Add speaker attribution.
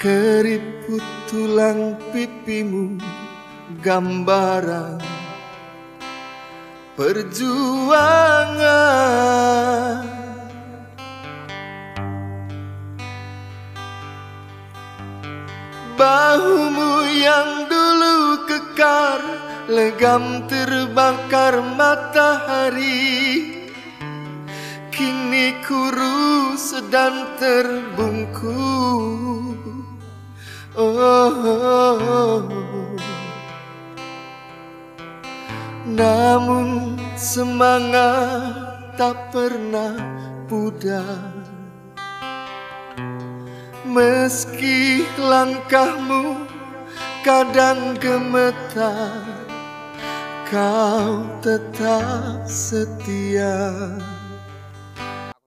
Speaker 1: Keriput tulang pipimu gambaran perjuangan. Bahumu yang dulu kekar Legam terbakar matahari. Kini kurus dan terbungkus Namun semangat tak pernah pudar. Meski langkahmu kadang gemetar Kau tetap setia